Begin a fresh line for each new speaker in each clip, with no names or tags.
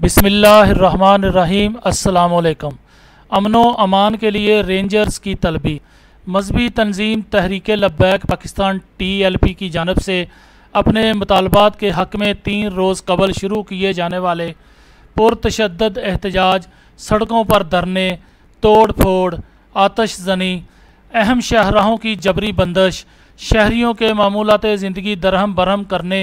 बिसमीम असलकम अमनो अमान के लिए रेंजर्स की तलबी। मजहबी तंजीम Tehreek Labbaik Pakistan T L P की जानब से अपने मुतालबात के हक़ में तीन रोज़ कबल शुरू किए जाने वाले पुरतशद एहतजाज सड़कों पर धरने तोड़ फोड़ आतश जनी अहम शहराहों की जबरी बंदश शहरीों के मामूलत ज़िंदगी दरहम बरहम करने,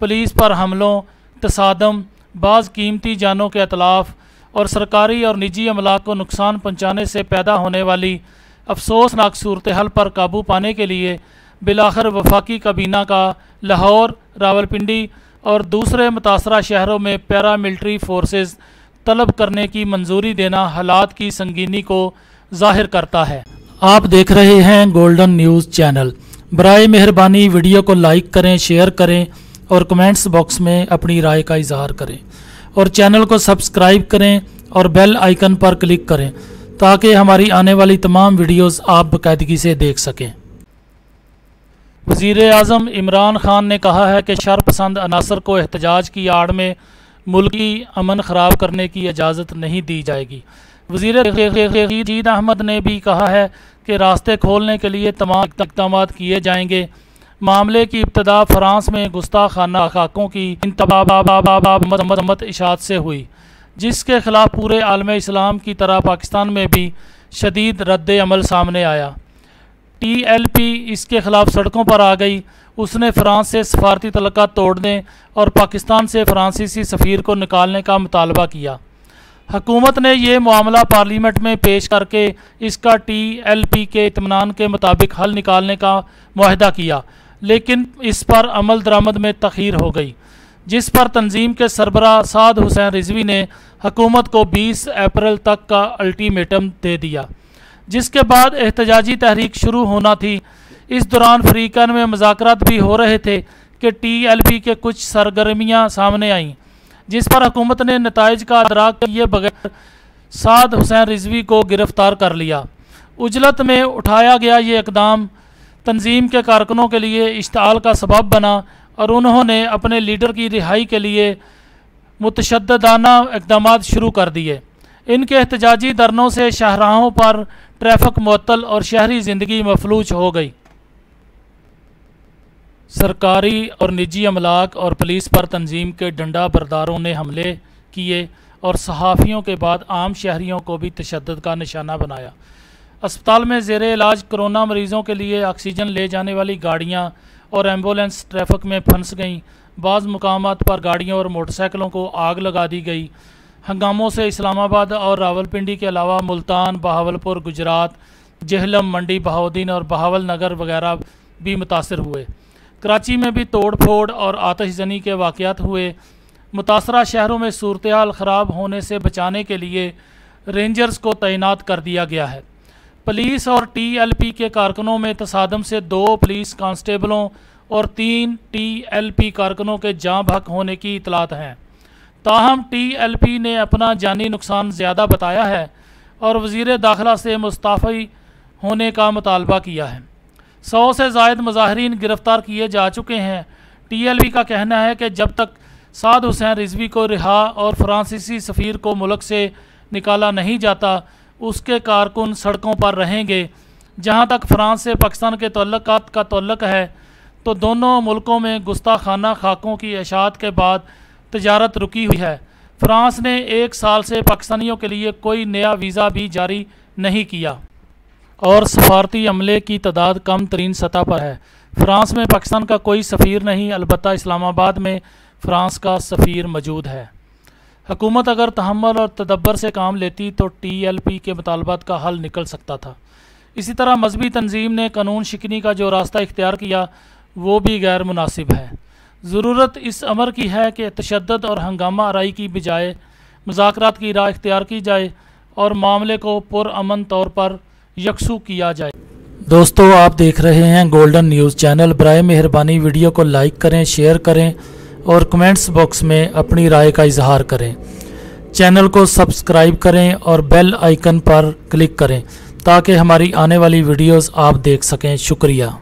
पुलिस पर हमलों, तसादम बाज़ कीमती जानों के अतलाफ़ और सरकारी और निजी अमला को नुकसान पहुँचाने से पैदा होने वाली अफसोसनाक सूरत हल पर काबू पाने के लिए बिलाखर वफाकी काबीना का लाहौर, रावलपिंडी और दूसरे मुतासर शहरों में पैरा मिल्ट्री फोर्सेस तलब करने की मंजूरी देना हालात की संगीनी को ज़ाहिर करता है। आप देख रहे हैं गोल्डन न्यूज़ चैनल। बर मेहरबानी वीडियो को लाइक करें, शेयर करें और कमेंट्स बॉक्स में अपनी राय का इजहार करें। और चैनल को सब्सक्राइब करें और बेल आइकन पर क्लिक करें, ताकि हमारी आने वाली तमाम वीडियोस आप बाकायदगी से देख सकें। वज़ी अजम इमरान खान ने कहा है कि शरपसंद अनासर को एहतजाज की आड़ में मुल्की अमन ख़राब करने की इजाज़त नहीं दी जाएगी। वज़ीर अहमद ने भी कहा है कि रास्ते खोलने के लिए तमाम इकदाम किए जाएँगे मामले की इब्तदा फ्रांस में गुस्ताखाना खाकों की मत इशात से हुई, जिसके ख़िलाफ़ पूरे आलम इस्लाम की तरह पाकिस्तान में भी शदीद रद्द अमल सामने आया। टी एल पी इसके ख़िलाफ़ सड़कों पर आ गई। उसने फ़्रांस से सफारती तलक़ा तोड़ने और पाकिस्तान से फ़्रांसीसी सफ़ीर को निकालने का मुतालबा किया। हकूमत ने यह मामला पार्लियामेंट में पेश करके इसका टी एल पी के इतमान के मुताबिक हल निकालने का माहदा किया। लेकिन इस पर अमल दरामद में तखीर हो गई, जिस पर तंजीम के सरबरा साद हुसैन रिजवी ने हकूमत को 20 अप्रैल तक का अल्टीमेटम दे दिया, जिसके बाद एहतजाजी तहरीक शुरू होना थी। इस दौरान फ्रीकन में मुजाकर भी हो रहे थे कि टी एल पी के कुछ सरगर्मियाँ सामने आईं, जिस पर हकूमत ने नतज का अदराक किए बगैर साद हुसैन रिजवी को गिरफ़्तार कर लिया। उजलत में उठाया गया ये इकदाम तंजीम के कारकुनों के लिए इश्ताल का सबब बना और उन्होंने अपने लीडर की रिहाई के लिए मुतशदाना इकदाम शुरू कर दिए। इनके एहतजाजी धरनों से शाहराहों पर ट्रैफ़िक मअतल और शहरी ज़िंदगी मफलूज हो गई। सरकारी और निजी अमलाक और पुलिस पर तंजीम के डंडा बरदारों ने हमले किए और सहाफ़ियों के बाद आम शहरीों को भी तशद का निशाना बनाया। अस्पताल में जेर इलाज कोरोना मरीज़ों के लिए ऑक्सीजन ले जाने वाली गाड़ियाँ और एंबुलेंस ट्रैफ़िक में फंस गईं। बाज़ मकाम पर गाड़ियों और मोटरसाइकिलों को आग लगा दी गई। हंगामों से इस्लामाबाद और रावलपिंडी के अलावा मुल्तान, बहावलपुर, गुजरात, जहलम, मंडी, बहाउद्दीन और बहावल नगर वगैरह भी मुतासर हुए। कराची में भी तोड़ फोड़ और आतशजनी के वाक़ात हुए। मुतासर शहरों में सूरत ख़राब होने से बचाने के लिए रेंजर्स को तैनात कर दिया गया है। पुलिस और टीएलपी के कारकुनों में तसादम से दो पुलिस कांस्टेबलों और तीन टीएलपी कारकुनों के जाँ भक होने की इतलात हैं। ताहम टीएलपी ने अपना जानी नुकसान ज़्यादा बताया है और वज़ीर दाखिला से मुस्ताफ़ी होने का मुतालबा किया है। सौ से जायद मज़ाहरीन गिरफ़्तार किए जा चुके हैं। टी एल पी का कहना है कि जब तक साद हुसैन रिजवी को रिहा और फ्रांसीसी सफ़ीर को मुल्क से निकाला नहीं जाता उसके कारकुन सड़कों पर रहेंगे। जहाँ तक फ्रांस से पाकिस्तान के तल्लक का तल्लक है तो दोनों मुल्कों में गुस्ताखाना खाकों की अशात के बाद तजारत रुकी हुई है। फ्रांस ने एक साल से पाकिस्तानियों के लिए कोई नया वीज़ा भी जारी नहीं किया। और सफारती अमले की तादाद कम तरीन सतह पर है। फ्रांस में पाकिस्तान का कोई सफ़ीर नहीं अलबत् इस्लामाबाद में फ़्रांस का सफ़ीर मौजूद है। हकूमत अगर तहमल और तदब्बर से काम लेती तो टी एल पी के मुतालबात का हल निकल सकता था। इसी तरह मजहबी तंजीम ने कानून शिकनी का जो रास्ता इख्तियार किया, वो भी गैर मुनासिब है। ज़रूरत इस अमर की है कि तशद और हंगामा आरई की बजाय मुजाकर की राह इख्तियार की जाए और मामले को पुरअमन तौर पर यकसू किया जाए। दोस्तों, आप देख रहे हैं गोल्डन न्यूज़ चैनल बर मेहरबानी वीडियो को लाइक करें, शेयर करें और कमेंट्स बॉक्स में अपनी राय का इजहार करें। चैनल को सब्सक्राइब करें और बेल आइकन पर क्लिक करें ताकि हमारी आने वाली वीडियोस आप देख सकें। शुक्रिया।